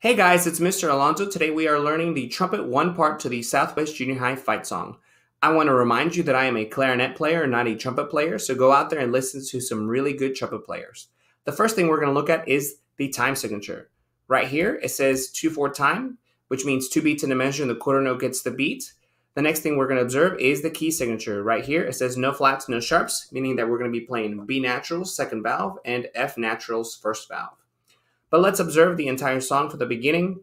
Hey guys, it's Mr. Alonso. Today we are learning the trumpet one part to the Southwest Junior High fight song. I want to remind you that I am a clarinet player, not a trumpet player, so go out there and listen to some really good trumpet players. The first thing we're going to look at is the time signature. Right here, it says 2-4 time, which means two beats in a measure and the quarter note gets the beat. The next thing we're going to observe is the key signature. Right here, it says no flats, no sharps, meaning that we're going to be playing B natural, second valve, and F naturals, first valve. But let's observe the entire song for the beginning.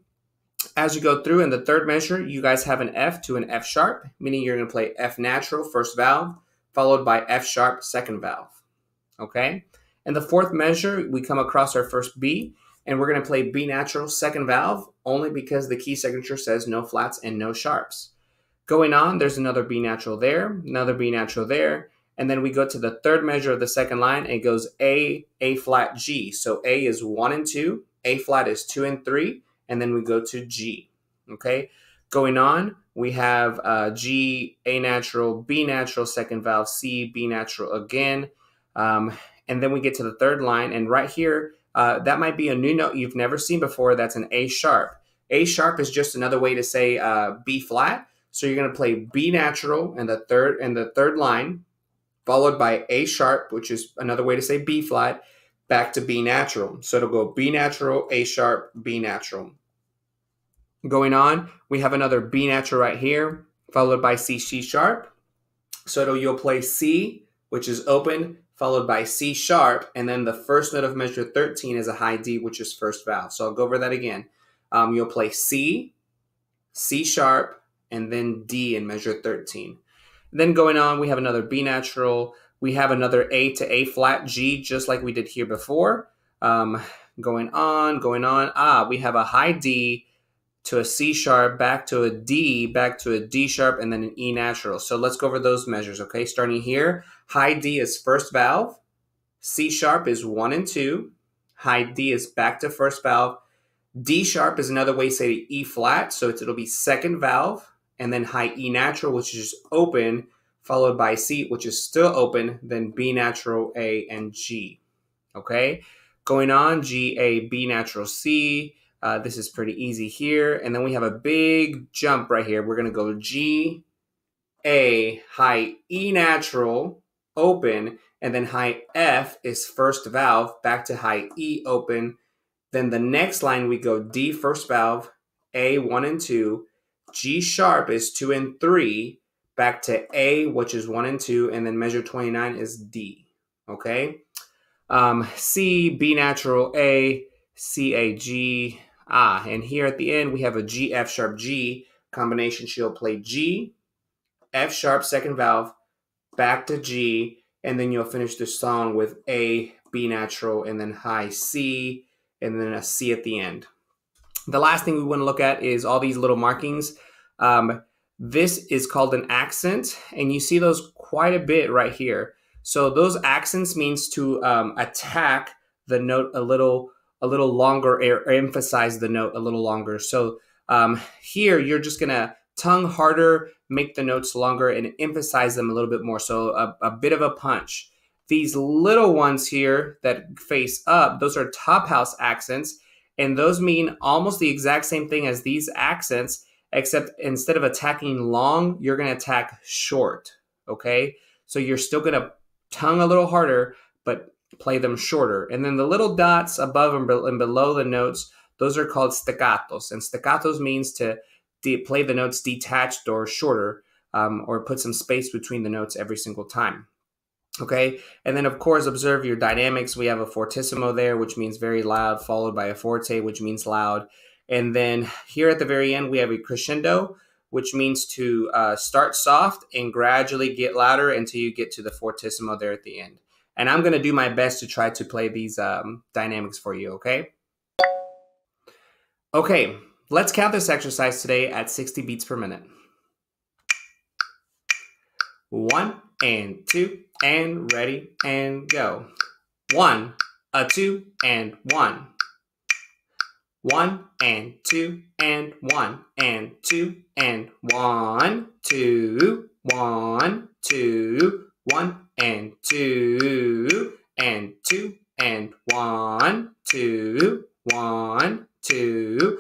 As you go through in the third measure, you guys have an F to an F sharp, meaning you're going to play F natural, first valve, followed by F sharp, second valve. Okay? In the fourth measure, we come across our first B, and we're going to play B natural, second valve, only because the key signature says no flats and no sharps. Going on, there's another B natural there, another B natural there, and then we go to the third measure of the second line. It goes A, A flat, G. So A is one and two, A flat is two and three, and then we go to G. Okay. Going on, we have uh, G, A natural, B natural, second valve, C, B natural again. Um, and then we get to the third line. And right here, uh, that might be a new note you've never seen before. That's an A sharp. A sharp is just another way to say uh, B flat. So you're going to play B natural in the third in the third line, followed by A sharp, which is another way to say B flat, back to B natural. So it'll go B natural, A sharp, B natural. Going on, we have another B natural right here, followed by C, C sharp. So it'll, you'll play C, which is open, followed by C sharp, and then the first note of measure 13 is a high D, which is first valve. So I'll go over that again. Um, you'll play C, C sharp, and then D in measure 13. Then going on, we have another B natural. We have another A to A flat G, just like we did here before. Um, going on, going on. Ah, we have a high D to a C sharp, back to a D, back to a D sharp, and then an E natural. So let's go over those measures, okay? Starting here, high D is first valve. C sharp is one and two. High D is back to first valve. D sharp is another way to say E flat, so it'll be second valve and then high E natural, which is open, followed by C, which is still open, then B natural, A, and G. Okay, going on, G, A, B natural, C. Uh, this is pretty easy here. And then we have a big jump right here. We're going to go G, A, high E natural, open, and then high F is first valve, back to high E open. Then the next line we go D first valve, A, 1 and 2, G sharp is two and three, back to A, which is one and two, and then measure 29 is D. Okay. Um, C, B natural, A, C, A, G. Ah, and here at the end, we have a G, F sharp, G combination. She'll play G, F sharp, second valve, back to G, and then you'll finish the song with A, B natural, and then high C, and then a C at the end. The last thing we want to look at is all these little markings. Um, this is called an accent, and you see those quite a bit right here. So those accents means to um, attack the note a little, a little longer, or emphasize the note a little longer. So um, here you're just gonna tongue harder, make the notes longer, and emphasize them a little bit more. So a, a bit of a punch. These little ones here that face up, those are top house accents and those mean almost the exact same thing as these accents, except instead of attacking long, you're going to attack short. Okay. So you're still going to tongue a little harder, but play them shorter. And then the little dots above and, below the notes, those are called staccatos. And staccatos means to de- play the notes detached or shorter, um, or put some space between the notes every single time. Okay, and then of course observe your dynamics. We have a fortissimo there, which means very loud, followed by a forte, which means loud. And then here at the very end, we have a crescendo, which means to uh, start soft and gradually get louder until you get to the fortissimo there at the end. And I'm going to do my best to try to play these um, dynamics for you, okay? Okay, let's count this exercise today at 60 beats per minute. One and two and ready and go. One, a two and one. One and two and one and two and one, two, one, two, one and two and two and one, two, one, two,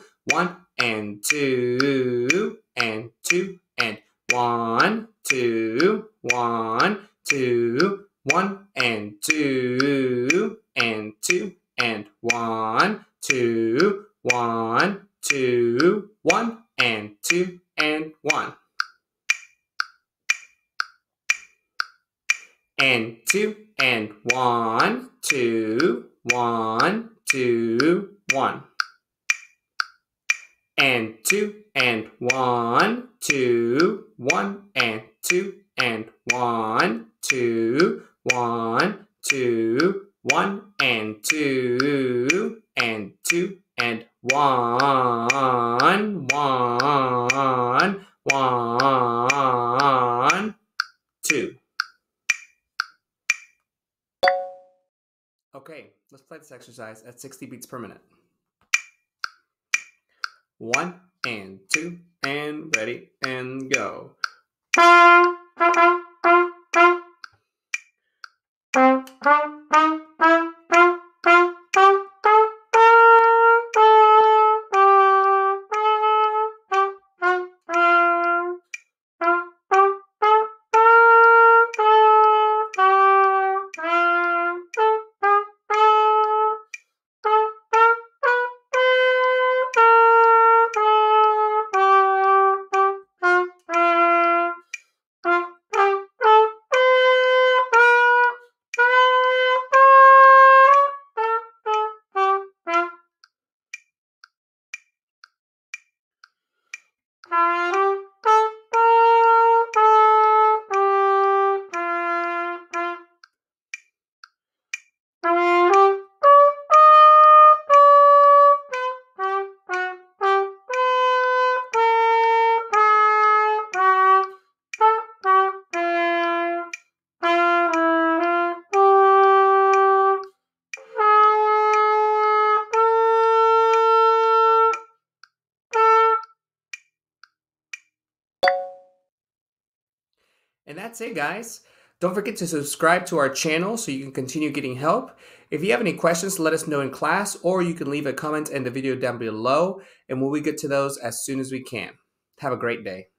one, two, one, two, one, and two, and one. And two, and one, two, one, two, one. And two, and one, two, one, and two, and one, two, one, two, one, and two, and two, and one, one, one, two. Okay, let's play this exercise at 60 beats per minute. One and two and ready and go. Thank you. And that's it, guys. Don't forget to subscribe to our channel so you can continue getting help. If you have any questions, let us know in class, or you can leave a comment in the video down below, and we'll get to those as soon as we can. Have a great day.